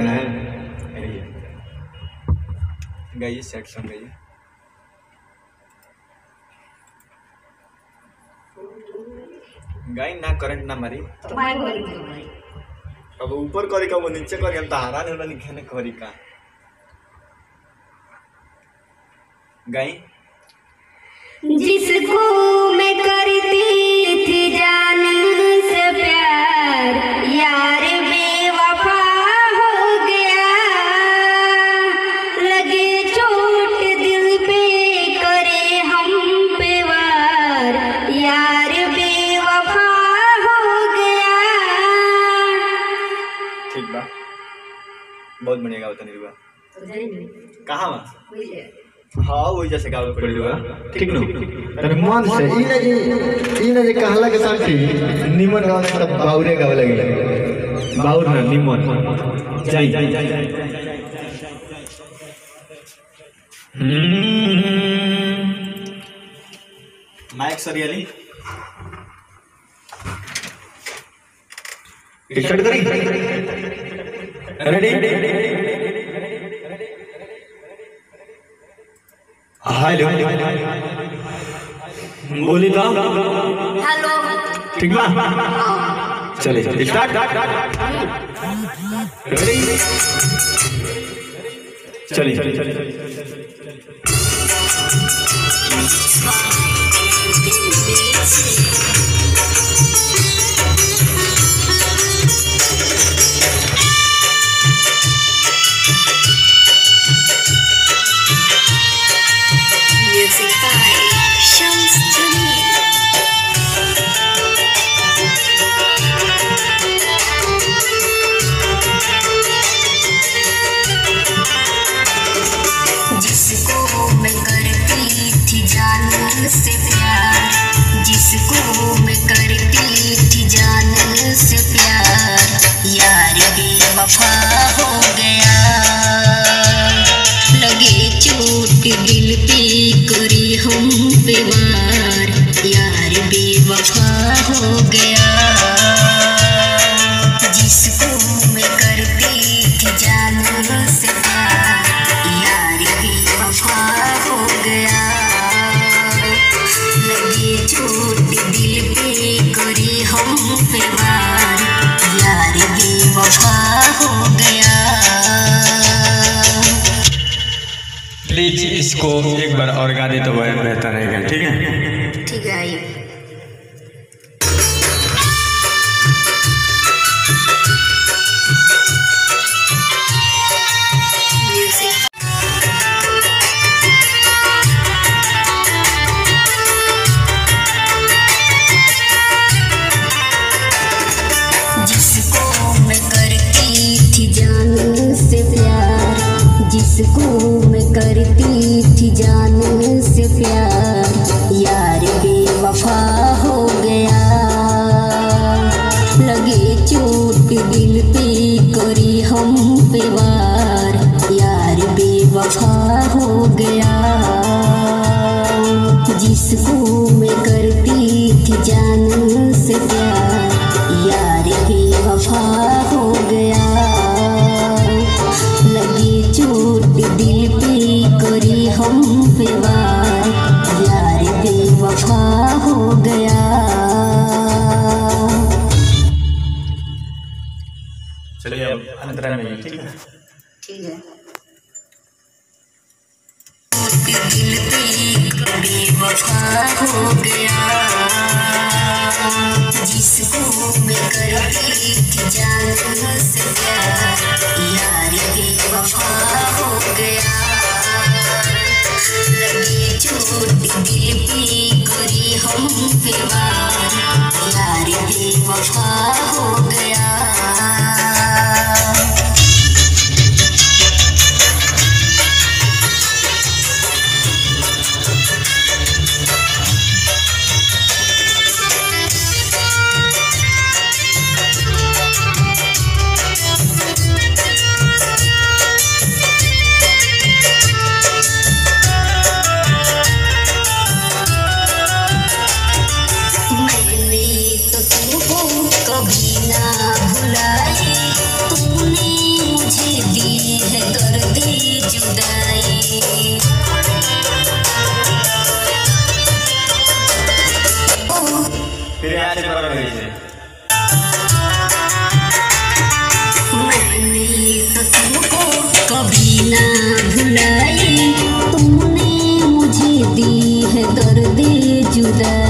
लगाना है। गाइए सैड सॉन्ग गाइए। गाई ना करंट ना मारी। अब ऊपर करी का वो नीचे करी हम तो हारा नहीं लिखे ने करी का। गाई जिसको मैं करती हाँ वही जैसे गावे पड़ी रुआ ठीक नु? तने मन से ई ने जे ई ने जे कहला के साथी निमन गावे सब बाउरे गावे लगे बाउर ना निमन। जाई। माइक सरियाली स्टार्ट करी रेडी हेलो बोली तो हेलो। ठीक बा चले स्टार्ट। चले चलिए बेवफा हो गया। लगे चोट दिल पे करी हम वार यार बेवफा हो गया। जिसको मैं करती थी जान से यार बेवफा हो गया। लगे चोट दिल पे करी हम वार यार बेवफा इसको एक बार और गा दे तो वह बेहतर रहेगा ठीक है? ठीक है जिसको मैं करती थी जान से प्यार। यार बेवफा हो गया। लगी चोट दिल पे करी हम पे वार यार बेवफा हो गया। चलिए अब अंतरा में ठीक है। ठीक है। दिल पे हो गया। जिसको मैं करती थी जान से प्यार हो गया लगी चोट दिल पे करी यार बेवफा हो गया कर दे जुदा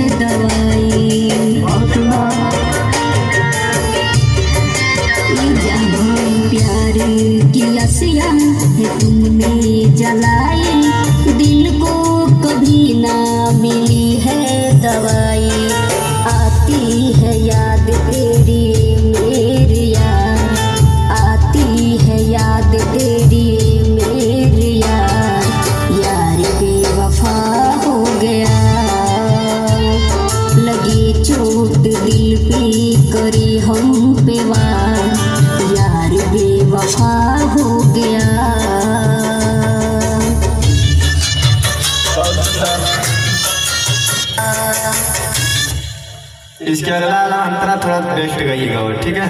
इसके अलावा अंतरा थोड़ा नेक्स्ट गाइएगा और ठीक है?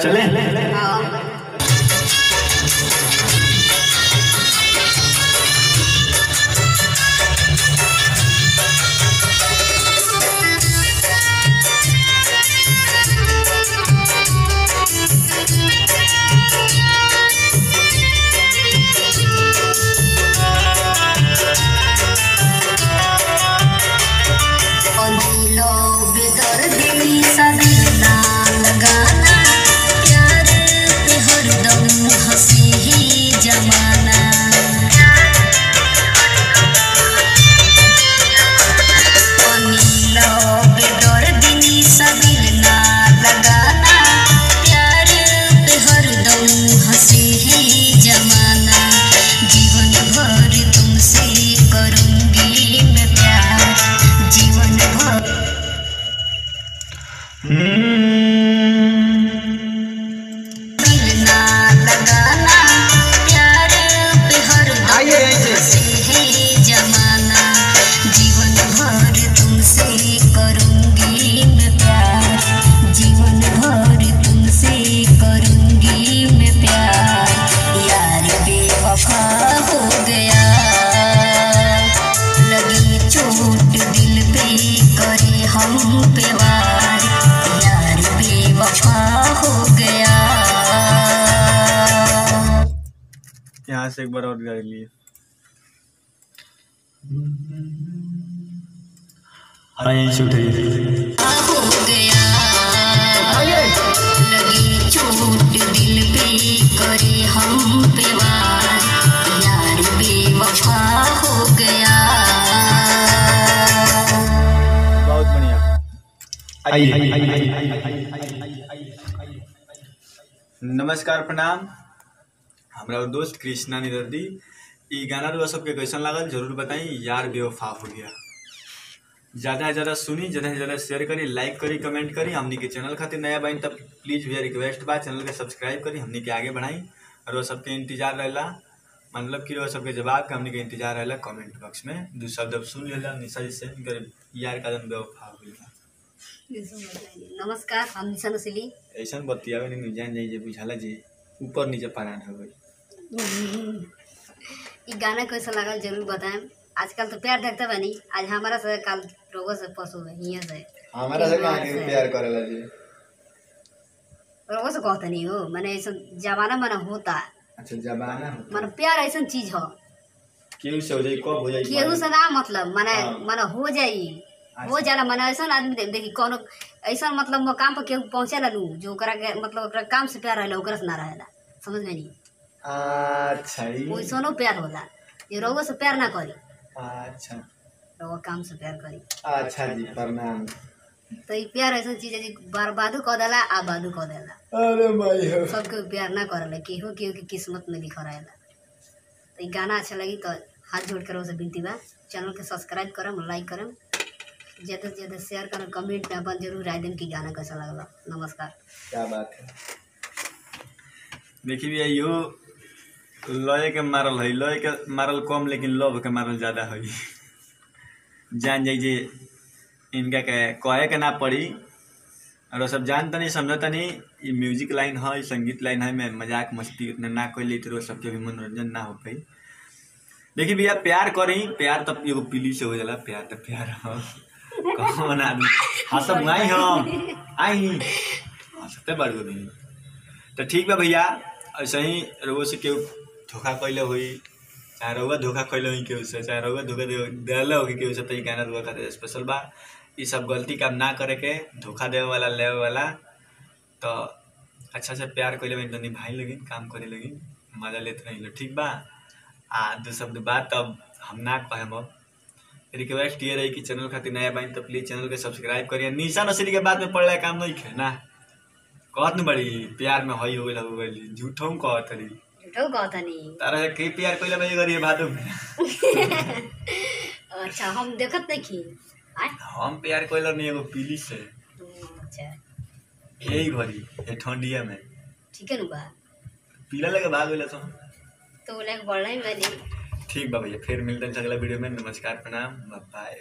चले। हाँ। Mm-hmm. एक बार और गा लिए। हाँ यहीं से उठाइए बहुत बढ़िया। नमस्कार प्रणाम। हमरा दोस्त कृष्णा निदर्दी ई गाना रउआ सबके कैसन लागल ज़रूर बताई। यार बेवफा हो गया। ज़्यादा से ज़्यादा सुनी ज़्यादा से ज़्यादा शेयर करी लाइक करी कमेंट करी। हमनी के चैनल खातिर नया बाइन तब प्लीज़ भैया रिक्वेस्ट बा चैनल के सब्सक्राइब करी हमनी के आगे बढ़ाई। और वो सबके इंतज़ार रहेला। मतलब कि वो सबके जवाब के हमनी के इंतज़ार रहेला कमेंट बॉक्स में। दू शब्द अब सुन लेला निशा जी से। यार का जन बेवफा हो गया। नमस्कार हम निशा नसीली। ऐसा बतियावे नहीं जान जाइए बुझाला जी ऊपर नीचे परान हो गई। ई गाना कैसा लागल ज़रूर बताएँ आजकल तो प्यार देखते बनी। आज हमारा से कल रोगो से पशु है हियाँ से। हमारा से कहाँ के प्यार करेला जी? रोगो से कहते नहीं हो। मैंने ऐसा जमाना माना होता। अच्छा जमाना होता। प्यार ऐसा चीज़ हो। केहू से हो जाई कब हो जाई? केहू से ना मतलब माने हाँ। माने हो जाई। हो जाला माने ऐसा आदमी देख देखी कोनो ऐसा मतलब मकाम पर केहू पहुंचेला नू जो ओकरा के मतलब ओकरा काम से प्यार रहेला ओकरा से ना रहेला। समझ में नहीं अच्छा ई वैसनो प्यार होला ये रोगो से प्यार ना करी। अच्छा। रोगो काम से प्यार करी। अच्छा जी प्रणाम। तो ई प्यार ऐसा चीज़ है जी बर्बादो कऽ देला आबादो कऽ देला। अरे भाई हो। सबके प्यार ना करेला केहू केहू के किस्मत में लिखा रहेला। तो ई गाना अच्छा लगी तो हाथ जोड़ कर से विनती बा। चैनल के सब्सक्राइब करम लाइक करम। ज़्यादा से ज़्यादा शेयर करम कमेंट में अपन ज़रूर राय देम कि गाना कैसा लगला नमस्कार। क्या बात है। देखी भैया यो लय के मारल है लय के मारल कम लेकिन लव के मारल ज़्यादा है। जान जाई जे इनका के कहे के ना पड़ी। और सब जानता नहीं समझता नहीं ये म्यूज़िक लाइन है संगीत लाइन है मैं मज़ाक मस्ती उतना ना कैली तो सबके भी मनोरंजन ना हो पाई। देखी भैया प्यार करी प्यार तब एगो पीली से हो जाला प्यार तो प्यार हो। कौन आदमी? हाँ सब आई हम आई। हँसते बड़ तो ठीक बा भैया ऐसे ही रउआ से केहू धोखा कैले हुई चाहे रउआ धोखा कैले हुई केहू से चाहे रउआ धोखा दिले होगी केहू से तो गाना रउआ खातिर स्पेशल बा ई सब गलती काम ना करे के धोखा देवे वाला लेवे वाला तो अच्छा से प्यार कैले बनी तो निभाई लगी काम करे लगी मज़ा लेते रही ठीक बा आ दो शब्द बात तब हम ना कहे अब रिक्वेस्ट ये रही कि चैनल खातिर नया बाइन तो प्लीज़ चैनल के सब्सक्राइब करिए निशा नसरी के बाद में पढ़ले काम नहीं खे ना कहत न बड़ी प्यार में हई हो हो गइल कहत रही कहता नहीं तारा से के प्यार भाई करिए भादो अच्छा हम देखत नहीं खी हम प्यार कइले नहीं एगो पीली से। अच्छा। यही घरी ये ठंडिया में। ठीक है नु बा। पीला लगे भाग गइल तो। तो लेके बढ़ रही मैंने ठीक बा भैया फिर मिलते हैं अगला वीडियो में। नमस्कार प्रणाम बाय